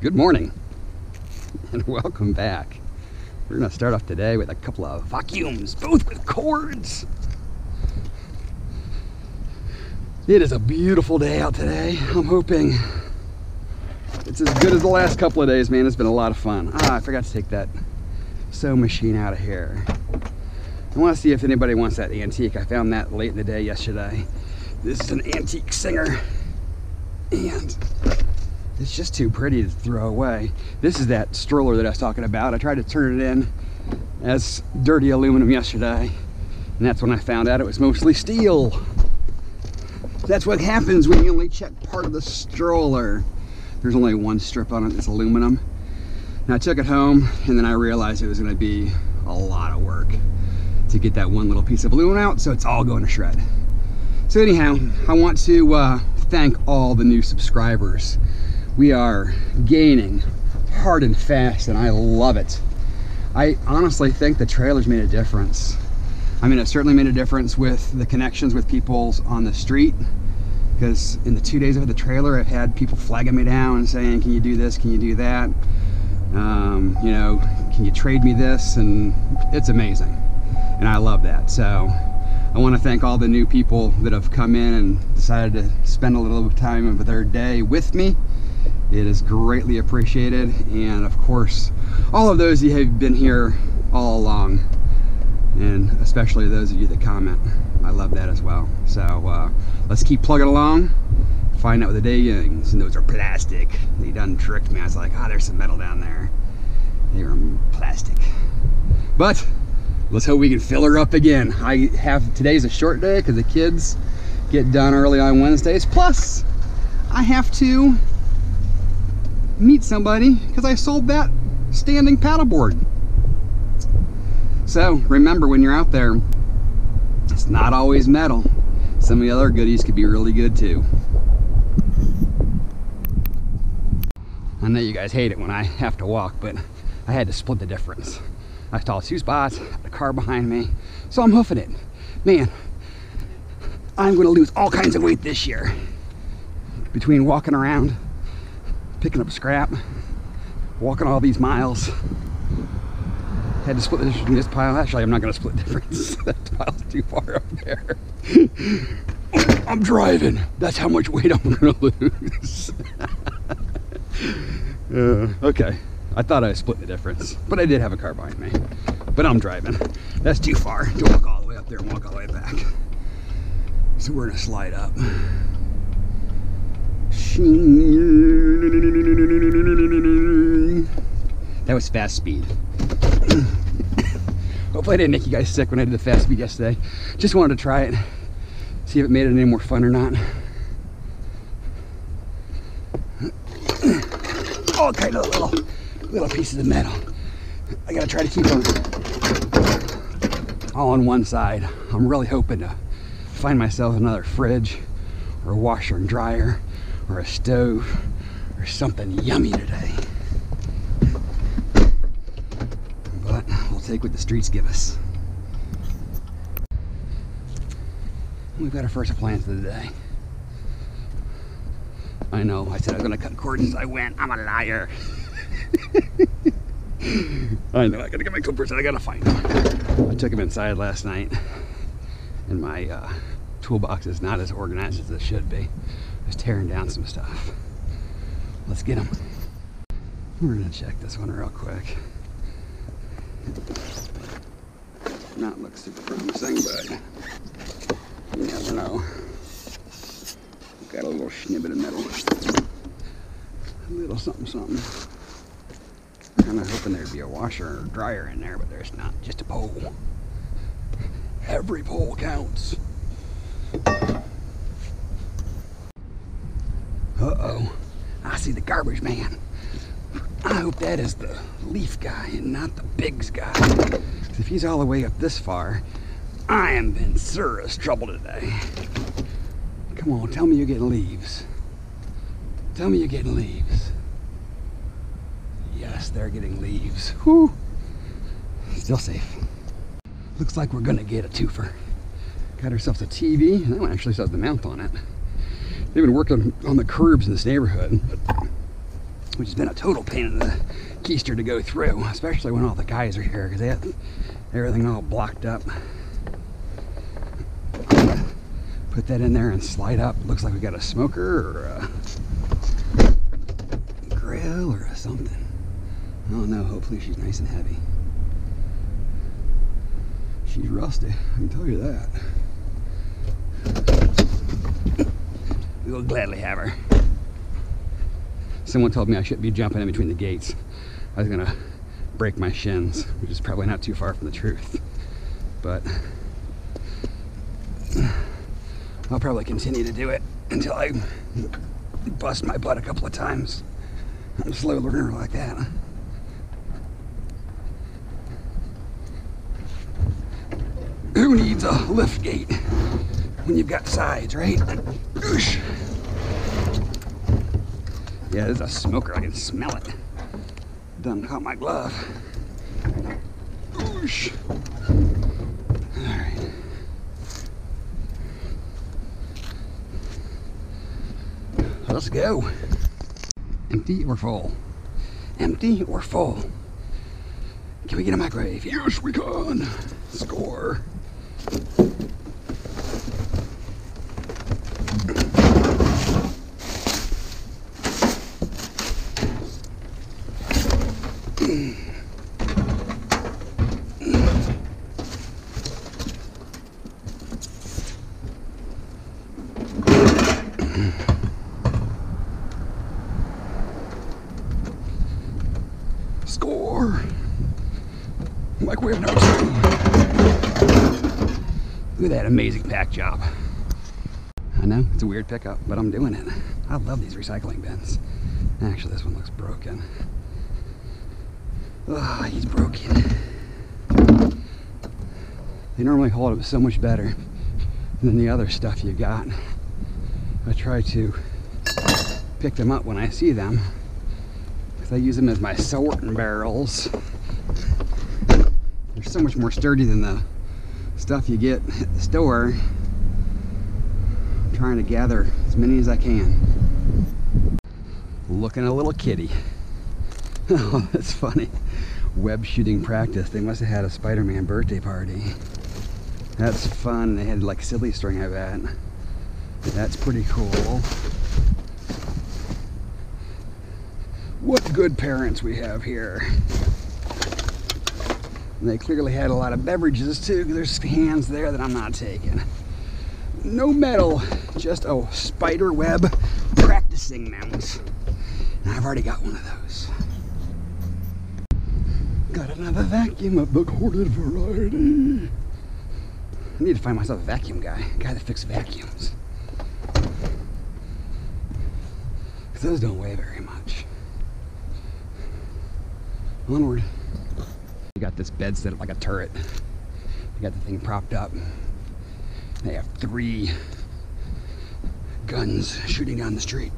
Good morning and welcome back. We're gonna start off today with a couple of vacuums, both with cords. It is a beautiful day out today. I'm hoping it's as good as the last couple of days, man. It's been a lot of fun. Ah, I forgot to take that sew machine out of here. I want to see if anybody wants that antique. I found that late in the day yesterday. This is an antique singer and it's just too pretty to throw away. This is that stroller that I was talking about. I tried to turn it in as dirty aluminum yesterday and that's when I found out it was mostly steel. That's what happens when you only check part of the stroller. There's only one strip on it that's aluminum. And I took it home and then I realized it was gonna be a lot of work to get that one little piece of aluminum out, so it's all going to shred. So anyhow, I want to uh, thank all the new subscribers. We are gaining hard and fast, and I love it. I honestly think the trailers made a difference. I mean, it certainly made a difference with the connections with people on the street, because in the two days of the trailer, I've had people flagging me down and saying, can you do this, can you do that? Um, you know, can you trade me this? And it's amazing and I love that. So I want to thank all the new people that have come in and decided to spend a little time of their day with me. It is greatly appreciated, and of course, all of those you have been here all along, and especially those of you that comment. I love that as well. So uh, let's keep plugging along, find out what the day is. And those are plastic. They done tricked me. I was like, oh, there's some metal down there. They were plastic. But let's hope we can fill her up again. I have, today's a short day because the kids get done early on Wednesdays. Plus, I have to meet somebody because I sold that standing paddleboard. So remember when you're out there, it's not always metal. Some of the other goodies could be really good too. I know you guys hate it when I have to walk, but I had to split the difference. I saw two spots, a car behind me, so I'm hoofing it. Man, I'm gonna lose all kinds of weight this year. Between walking around, picking up scrap, walking all these miles. Had to split the difference between this pile. Actually, I'm not gonna split the difference. that pile's too far up there. I'm driving. That's how much weight I'm gonna lose. uh, okay. I thought I split the difference, but I did have a car behind me. But I'm driving. That's too far to walk all the way up there and walk all the way back. So we're gonna slide up. That was fast speed. Hopefully I didn't make you guys sick when I did the fast speed yesterday. Just wanted to try it, see if it made it any more fun or not. All kind of little little pieces of metal. I gotta try to keep them all on one side. I'm really hoping to find myself another fridge or washer and dryer or a stove or something yummy today. But we'll take what the streets give us. We've got our first appliance of the day. I know, I said I was gonna cut cords I went. I'm a liar. I know, I gotta get my clippers and I gotta find them. I took them inside last night and my uh, toolbox is not as organized as it should be. Was tearing down some stuff. Let's get them. We're gonna check this one real quick. Not look super promising, but you never know. Got a little snippet of metal. A little something something. Kind of hoping there'd be a washer or dryer in there, but there's not. Just a pole. Every pole counts. Uh-oh. I see the garbage man. I hope that is the leaf guy and not the bigs guy. If he's all the way up this far, I am in serious trouble today. Come on, tell me you're getting leaves. Tell me you're getting leaves. Yes, they're getting leaves. Whew. Still safe. Looks like we're gonna get a twofer. Got ourselves a TV. That one actually says the mount on it. They've been working on the curbs in this neighborhood. which has been a total pain in the keister to go through, especially when all the guys are here because they have everything all blocked up. Put that in there and slide up. Looks like we got a smoker or a grill or something. Oh no, hopefully she's nice and heavy. She's rusty, I can tell you that. We will gladly have her. Someone told me I shouldn't be jumping in between the gates. I was gonna break my shins, which is probably not too far from the truth. But I'll probably continue to do it until I bust my butt a couple of times. I'm a slow learner like that. Who needs a lift gate when you've got sides, right? Yeah, there's a smoker. I can smell it. Done caught my glove. Oosh. Let's go. Empty or full? Empty or full? Can we get my grave? Yes, we can. Score. Like we have no time. Look at that amazing pack job. I know, it's a weird pickup, but I'm doing it. I love these recycling bins. Actually, this one looks broken. Ah, he's broken. They normally hold up so much better than the other stuff you got. I try to pick them up when I see them because I use them as my sorting barrels. They're so much more sturdy than the stuff you get at the store. Trying to gather as many as I can. Looking a little kitty. Oh, that's funny. Web shooting practice. They must have had a Spider-Man birthday party. That's fun. They had like silly string, I bet. That's pretty cool. What good parents we have here. And they clearly had a lot of beverages too, there's hands there that I'm not taking. No metal, just a spider web practicing mount. And I've already got one of those. Got another vacuum of the corded variety. I need to find myself a vacuum guy, a guy that fixes vacuums. Because those don't weigh very much. Onward. You got this bed set up like a turret. You got the thing propped up. They have three guns shooting down the street.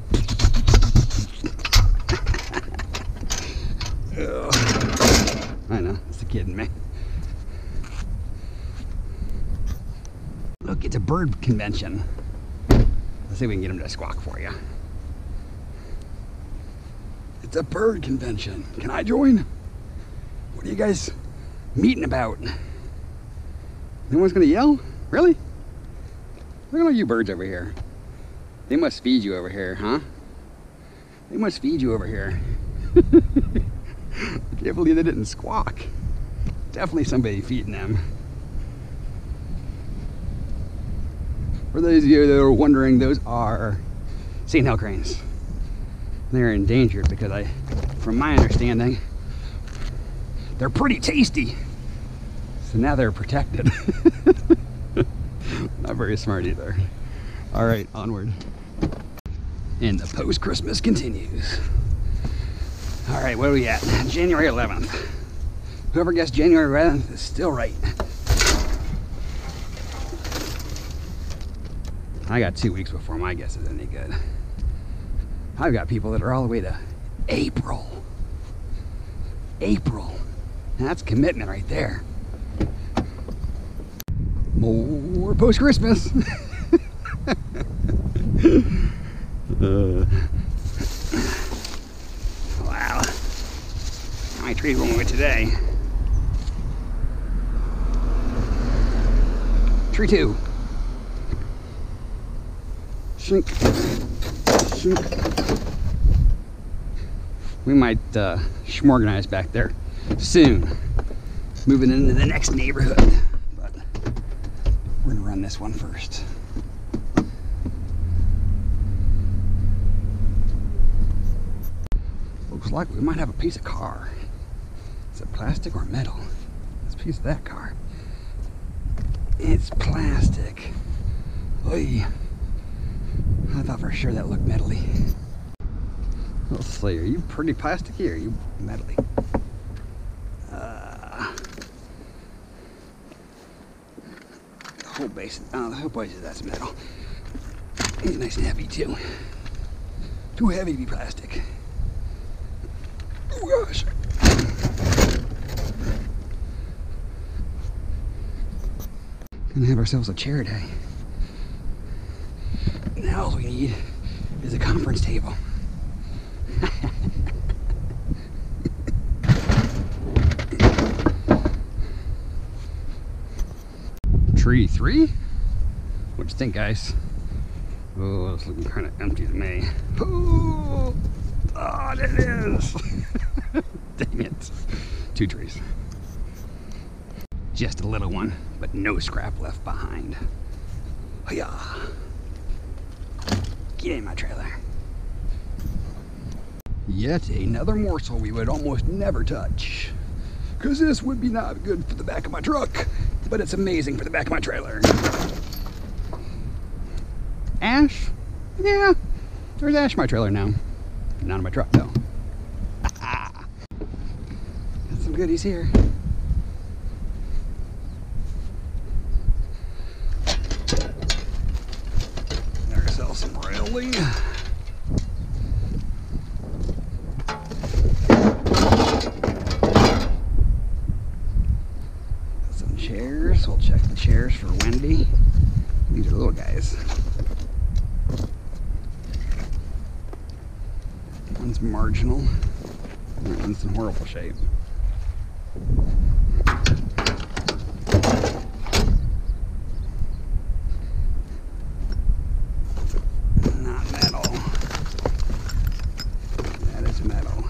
I know, it's a kid in me. Look, it's a bird convention. Let's see if we can get him to squawk for you. It's a bird convention. Can I join? What are you guys meeting about? No one's gonna yell? Really? Look at all you birds over here. They must feed you over here, huh? They must feed you over here. I can't believe they didn't squawk. Definitely somebody feeding them. For those of you that are wondering, those are sandhill cranes. They're endangered because I, from my understanding, they're pretty tasty. So now they're protected. Very smart either. All right, onward. And the post-Christmas continues. All right, where are we at? January 11th. Whoever guessed January 11th is still right. I got two weeks before my guess is any good. I've got people that are all the way to April. April. That's commitment right there. More post Christmas. uh. my tree going with today. Tree two. Shink. Shink. We might uh, schmorganize back there soon. Moving into the next neighborhood. This one first. Looks like we might have a piece of car. Is it plastic or metal? This piece of that car. It's plastic. Oy. I thought for sure that looked metally. Let's see, are you pretty plasticky or are you metally? Uh, the base, oh, the whole base that's metal. He's nice and heavy too. Too heavy to be plastic. Oh gosh. Gonna have ourselves a chair day. Now all we need is a conference table. Tree three? What you think, guys? Oh, it's looking kind of empty to me. Oh, oh it is. Dang it. Two trees. Just a little one, but no scrap left behind. Yeah. Get in my trailer. Yet another morsel we would almost never touch. Cause this would be not good for the back of my truck, but it's amazing for the back of my trailer. Ash? Yeah, there's ash in my trailer now. Not in my truck though. Got some goodies here. Ourselves some railing. Some chairs. We'll check the chairs for Wendy. These are little guys. One's marginal. and One's in horrible shape. Not metal. That is metal.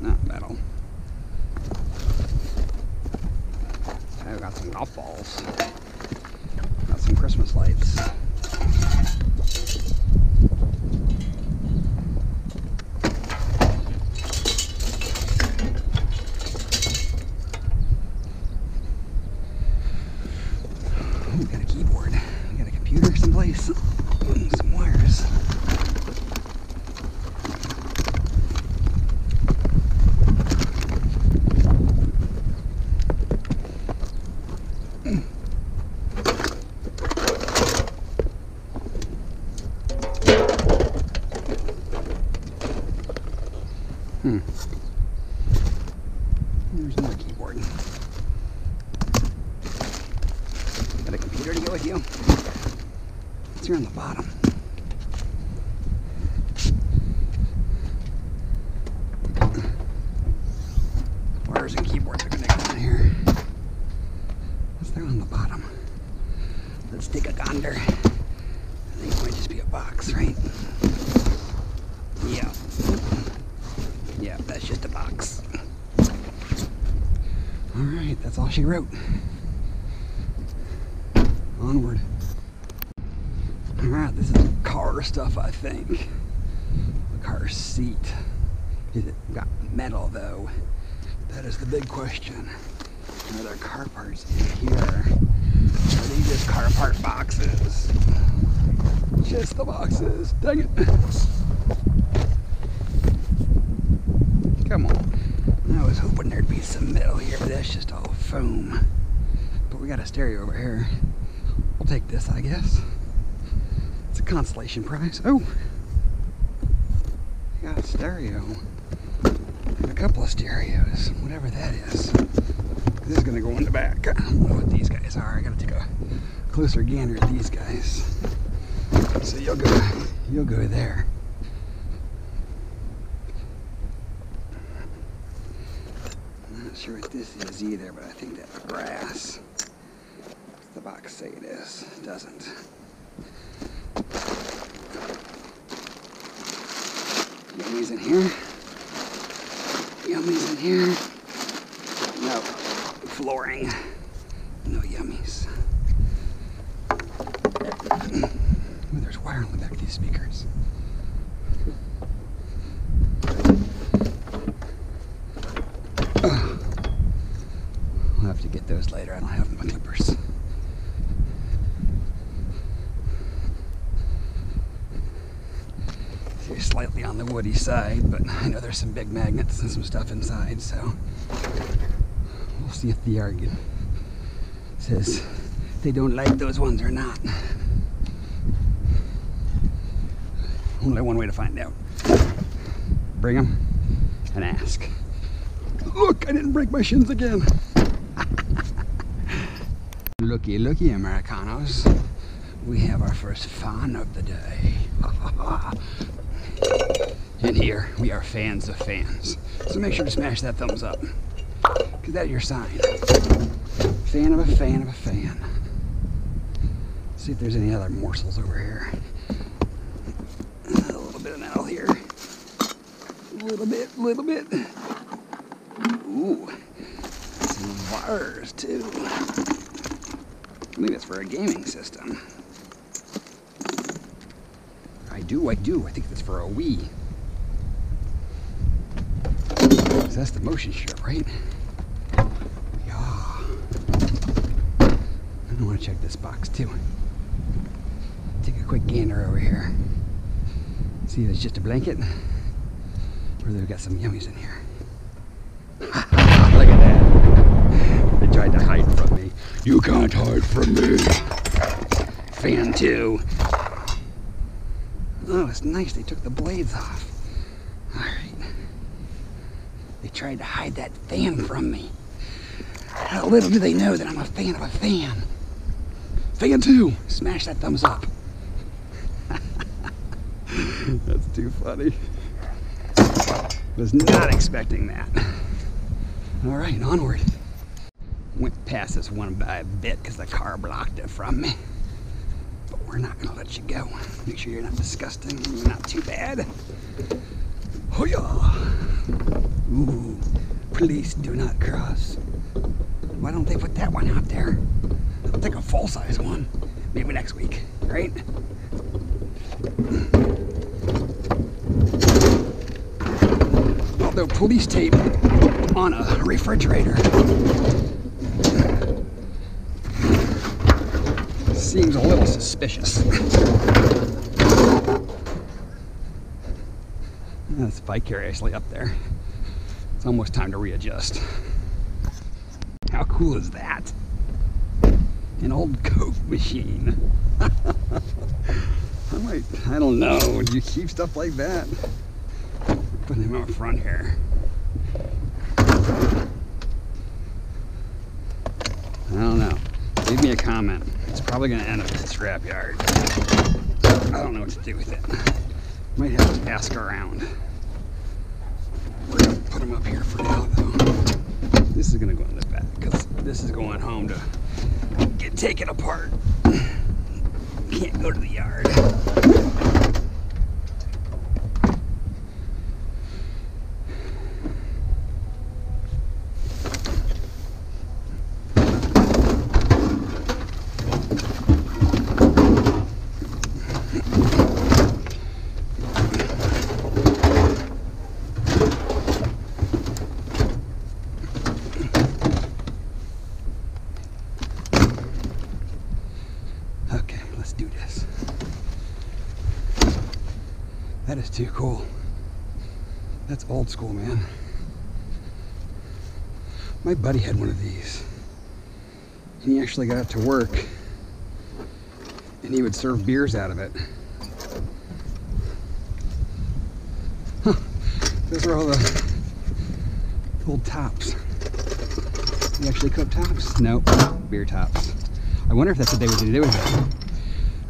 Not metal. I've got some golf balls. Got some Christmas lights. Ooh, we got a keyboard. We got a computer someplace. Some wires. Hmm. There's another keyboard. Got a computer to go with you? It's here on the bottom. Wires and keyboards are connected in here. What's there on the bottom? Let's take a gander. I think it might just be a box, right? Yeah. Yeah, that's just a box. All wrote. Onward. All right, this is car stuff, I think. The car seat. Is it got metal though? That is the big question. Are there car parts in here? Are these just car part boxes? Just the boxes. Dang it. Come on. I was hoping there'd be some metal here, but that's just all foam. But we got a stereo over here. We'll take this, I guess. It's a consolation prize. Oh! We got a stereo. And a couple of stereos, whatever that is. This is gonna go in the back. I don't know what these guys are. I gotta take a closer gander at these guys. So you'll go, you'll go there. I'm not sure what this is either, but I think that's grass. The box say it is? It doesn't. Yummy's in here. Yummy's in here. No. Flooring. No yummies. Ooh, there's wire on the back of these speakers. Ugh. I'll have to get those later. I don't have my clippers. So you're slightly on the woody side, but I know there's some big magnets and some stuff inside, so we'll see if the argument says they don't like those ones or not. Only one way to find out. Bring them and ask. Look, I didn't break my shins again. looky, looky, Americanos. We have our first fan of the day. and here, we are fans of fans. So make sure to smash that thumbs up. Because that's your sign. Fan of a fan of a fan. See if there's any other morsels over here. A little bit of metal here. A little bit, a little bit. Ooh, some wires too. I think that's for a gaming system. I do, I do. I think that's for a Wii. So that's the motion strip, right? Yeah. I want to check this box too. Take a quick gander over here. See if it's just a blanket or they've got some yummies in here. Look at that. They tried to hide from me. You can't hide from me. Fan two. Oh, it's nice. They took the blades off. They tried to hide that fan from me. How little do they know that I'm a fan of a fan. Fan two. Smash that thumbs up. That's too funny. Was not expecting that. All right, onward. Went past this one by a bit because the car blocked it from me. But we're not gonna let you go. Make sure you're not disgusting and you're not too bad. Oh yeah. Ooh, please do not cross. Why don't they put that one out there? I'll take a full size one. Maybe next week, right? Although police tape on a refrigerator seems a little suspicious. That's vicariously up there. It's almost time to readjust. How cool is that? An old Coke machine. I might, I don't know. Do you keep stuff like that? Put him out front here. I don't know. Leave me a comment. It's probably going to end up in the scrapyard. I don't know what to do with it. Might have to ask around. We're to put them up here for now, though. This is to go in the back because this is going home to get taken apart. Can't go to the yard. Okay, let's do this. That is too cool. That's old school, man. My buddy had one of these. And he actually got it to work. And he would serve beers out of it. Huh. Those are all the old tops. You actually Coke tops? Nope. Beer tops. I wonder if that's what they would do with it.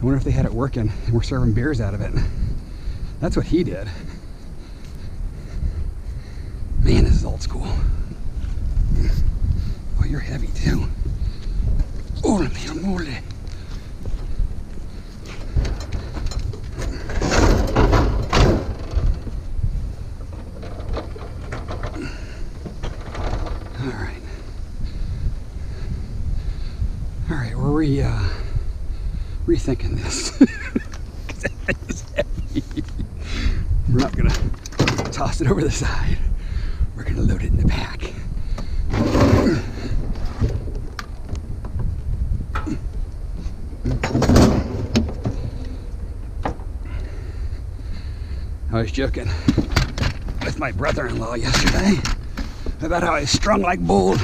I wonder if they had it working and we're serving beers out of it. That's what he did. Old school. Oh, you're heavy too. Mio mole. All right. All right, we're re, uh, rethinking this. that heavy. We're not gonna toss it over the side. We're gonna load it in the back. I was joking with my brother-in-law yesterday about how I strung like bull,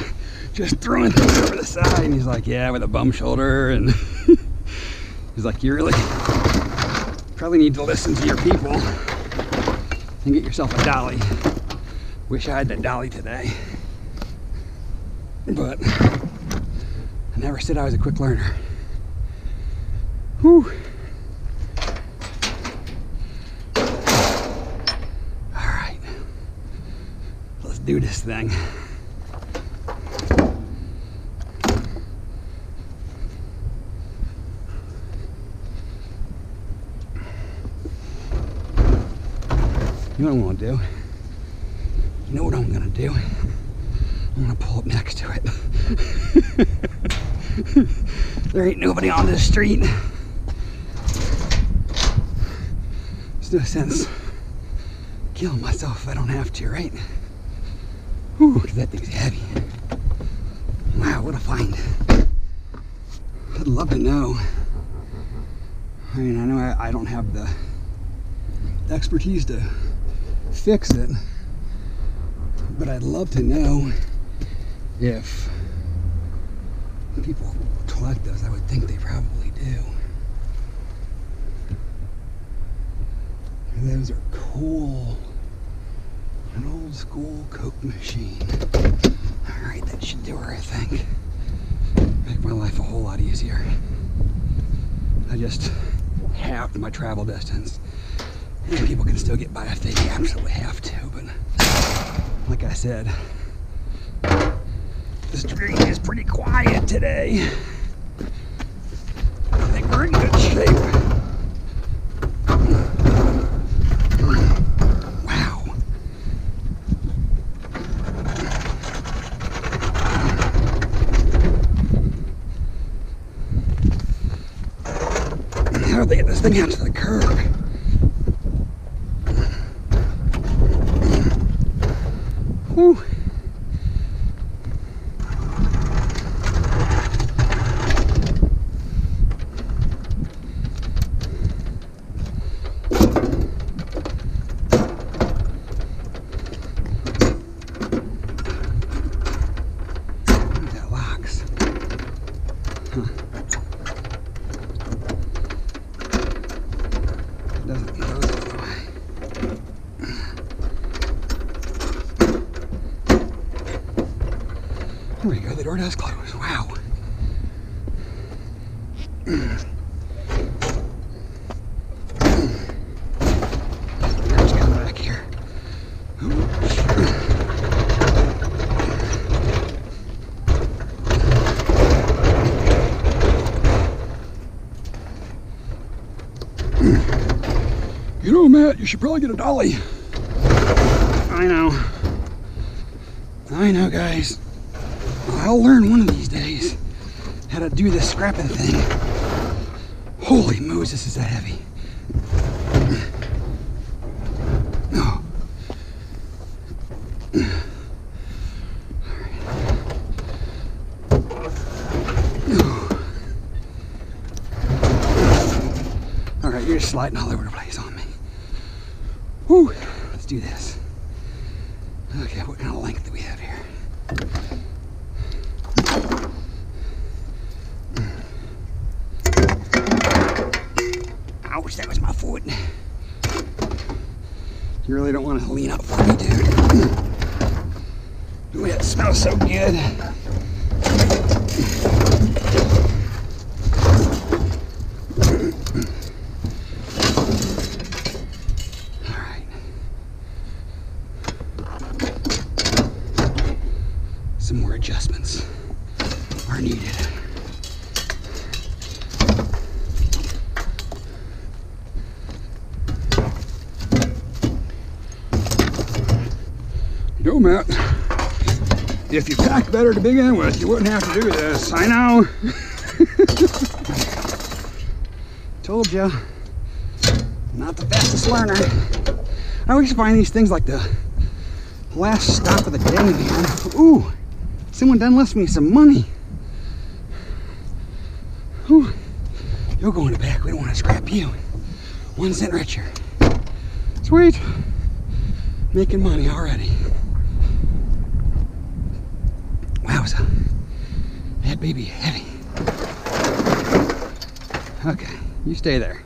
just throwing things over the side. And he's like, yeah, with a bum shoulder. And he's like, you really probably need to listen to your people and get yourself a dolly. Wish I had that dolly today. But I never said I was a quick learner. Whew. All right. Let's do this thing. You know what I'm gonna do? You know what I'm gonna do? I'm gonna pull up next to it. there ain't nobody on this street. There's no sense killing myself if I don't have to, right? Whew, that thing's heavy. Wow, what a find. I'd love to know. I mean, I know I, I don't have the expertise to fix it, but I'd love to know if people collect those. I would think they probably do. Those are cool. An old school Coke machine. Alright, that should do her, I think. Make my life a whole lot easier. I just halved my travel distance. And people can still get by if they absolutely have to, but like I said, the street is pretty quiet today. I think we're in good shape. Wow. How do they get this thing out to the curb? Whew. That locks. Huh. It doesn't close all the way. There we go, the door does close. Wow. Let's come back here. You should probably get a dolly. I know. I know, guys. I'll learn one of these days how to do this scrapping thing. Holy Moses, is that heavy. No. Oh. All right, you're sliding all over the place on me. Do this. Okay, what kind of length do we have here? Ouch, that was my foot. You really don't want to lean up for me, dude. Ooh, that smells so good. About. If you packed better to begin with, you wouldn't have to do this. I know. Told you. Not the fastest learner. I always find these things like the last stop of the day, man. Ooh, someone done left me some money. Ooh, you'll go in the back. We don't want to scrap you. One cent richer. Sweet. Making money already. Baby heavy. Okay, you stay there.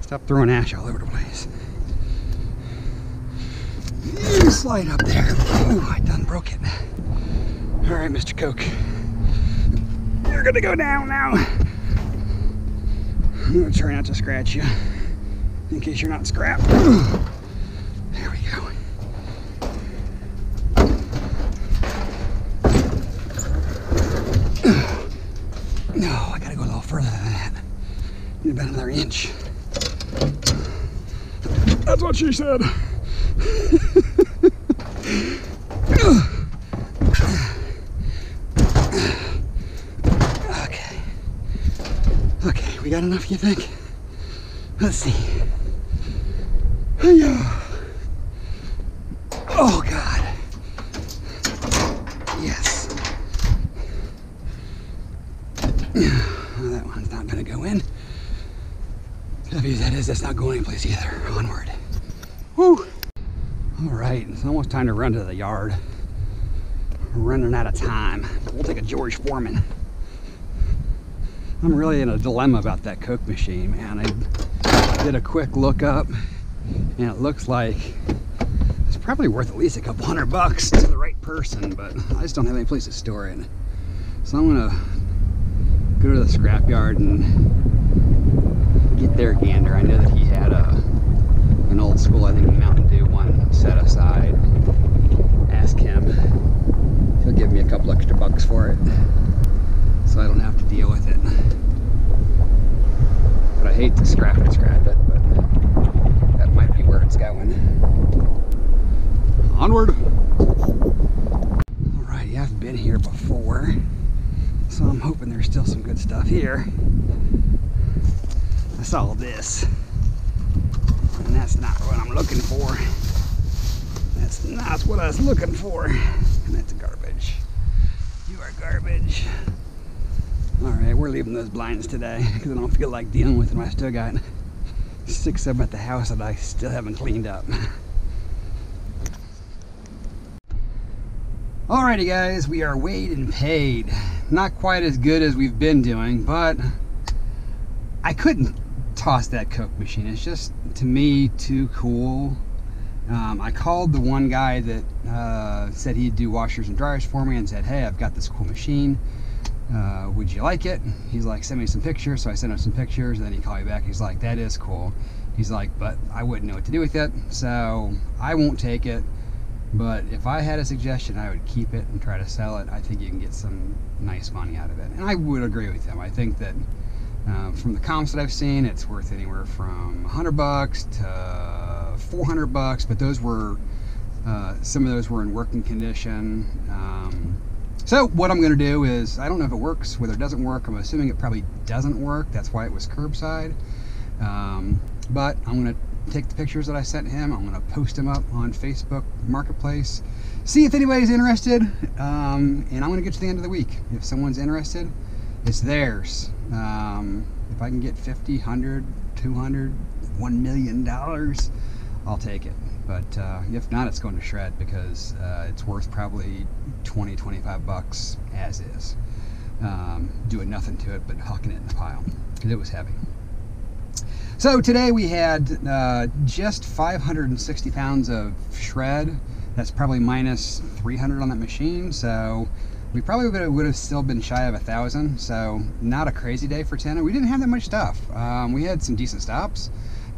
Stop throwing ash all over the place. You slide up there. Ooh, I done broke it. All right, Mr. Coke. You're gonna go down now. I'm gonna try not to scratch you in case you're not scrapped. There we go. No, I gotta go a little further than that. Need about another inch. That's what she said. okay. Okay, we got enough, you think? Let's see. Hiya. Oh, God. Yes. Well, that one's not going to go in. Heavy as that is, that's not going anyplace either. Onward. Whew. All right, it's almost time to run to the yard. We're running out of time. We'll take a George Foreman. I'm really in a dilemma about that Coke machine, man. I did a quick look up, and it looks like it's probably worth at least a couple hundred bucks to the right person, but I just don't have any place to store it. So I'm gonna go to the scrapyard and get their gander. I know that he had a an old school, I think Mountain Dew one set aside. Ask him. He'll give me a couple extra bucks for it. So I don't have to deal with it. But I hate to scrap it, scrap it, but that might be where it's going. Onward! Alright, yeah, I've been here before. So I'm hoping there's still some good stuff here. I saw this. And that's not what I'm looking for. That's not what I was looking for. And that's garbage. You are garbage. Alright, we're leaving those blinds today because I don't feel like dealing with them. I still got six of them at the house that I still haven't cleaned up. Alrighty guys, we are weighed and paid. Not quite as good as we've been doing, but I couldn't toss that Coke machine. It's just, to me, too cool. Um, I called the one guy that uh, said he'd do washers and dryers for me and said, hey, I've got this cool machine. Uh, would you like it? He's like, send me some pictures. So I sent him some pictures. And then he called me back. He's like, that is cool. He's like, but I wouldn't know what to do with it. So I won't take it. But if I had a suggestion, I would keep it and try to sell it. I think you can get some nice money out of it. And I would agree with him. I think that um, from the comps that I've seen, it's worth anywhere from 100 bucks to 400 bucks. But those were, uh, some of those were in working condition. Um, so what I'm going to do is, I don't know if it works, whether it doesn't work. I'm assuming it probably doesn't work. That's why it was curbside. Um, but I'm going to take the pictures that I sent him. I'm going to post them up on Facebook Marketplace. See if anybody's interested. Um, and I'm going to get to the end of the week. If someone's interested, it's theirs. Um, if I can get 50, 100, 200, $1 million, I'll take it. But uh, if not, it's going to shred because uh, it's worth probably 20, 25 bucks as is. Um, doing nothing to it but hucking it in the pile because it was heavy. So today we had uh, just 560 pounds of shred. That's probably minus 300 on that machine. So we probably would have, would have still been shy of a thousand. So not a crazy day for Tana. We didn't have that much stuff. Um, we had some decent stops,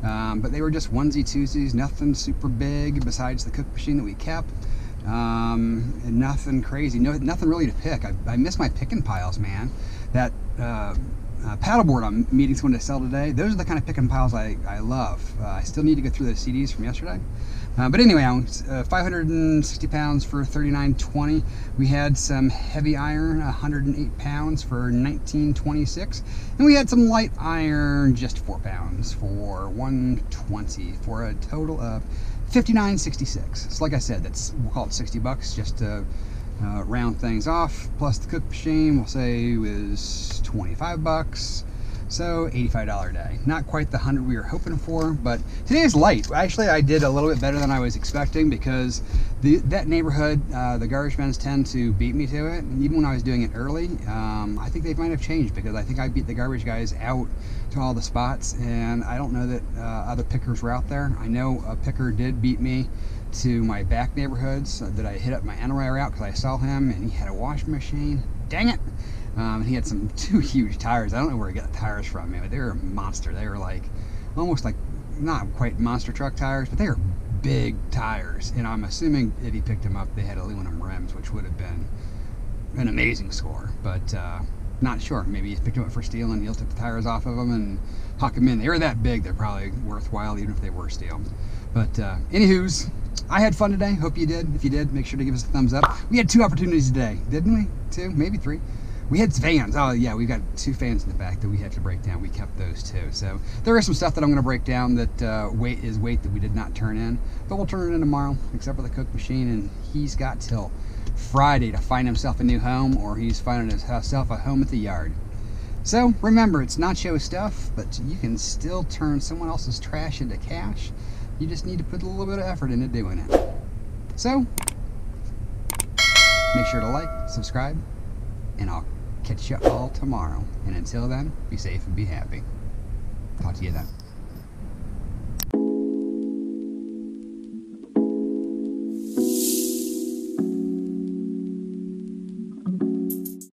um, but they were just onesie twosies, nothing super big besides the Coke machine that we kept. Um, nothing crazy, no, nothing really to pick. I, I miss my picking piles, man. That uh, uh, paddleboard I'm meeting someone to sell today, those are the kind of pick and piles I, I love. Uh, I still need to go through those CDs from yesterday, Uh, but anyway, uh, 560 pounds for 39.20. We had some heavy iron, 108 pounds for 19.26, and we had some light iron, just four pounds for 120, for a total of 59.66. So like I said, that's we'll call it 60 bucks just to uh, round things off. Plus the Coke machine, we'll say was 25 bucks. So $85 a day. Not quite the 100 we were hoping for, but today is light. Actually, I did a little bit better than I was expecting because the, that neighborhood, uh, the garbage men tend to beat me to it. And even when I was doing it early, um, I think they might have changed because I think I beat the garbage guys out to all the spots. And I don't know that uh, other pickers were out there. I know a picker did beat me to my back neighborhoods that I hit up my NRA route because I saw him and he had a washing machine. Dang it! Um, he had some two huge tires. I don't know where he got the tires from, man, but they were a monster. They were like almost like not quite monster truck tires, but they were big tires. And I'm assuming if he picked them up, they had aluminum rims, which would have been an amazing score. But uh, not sure. Maybe he picked them up for steel and he'll took the tires off of them and huck them in. They were that big, they're probably worthwhile even if they were steel. But uh, anywho's, I had fun today. Hope you did. If you did, make sure to give us a thumbs up. We had two opportunities today, didn't we? Two, maybe three. We had fans. Oh yeah, we've got two fans in the back that we had to break down. We kept those too. So there is some stuff that I'm going to break down that uh, weight is weight that we did not turn in, but we'll turn it in tomorrow, except for the Coke machine. And he's got till Friday to find himself a new home, or he's finding himself a home at the yard. So remember, it's Nacho Stuff, but you can still turn someone else's trash into cash. You just need to put a little bit of effort into doing it. So make sure to like, subscribe, and I'll catch you all tomorrow. And until then, be safe and be happy. Talk to you then.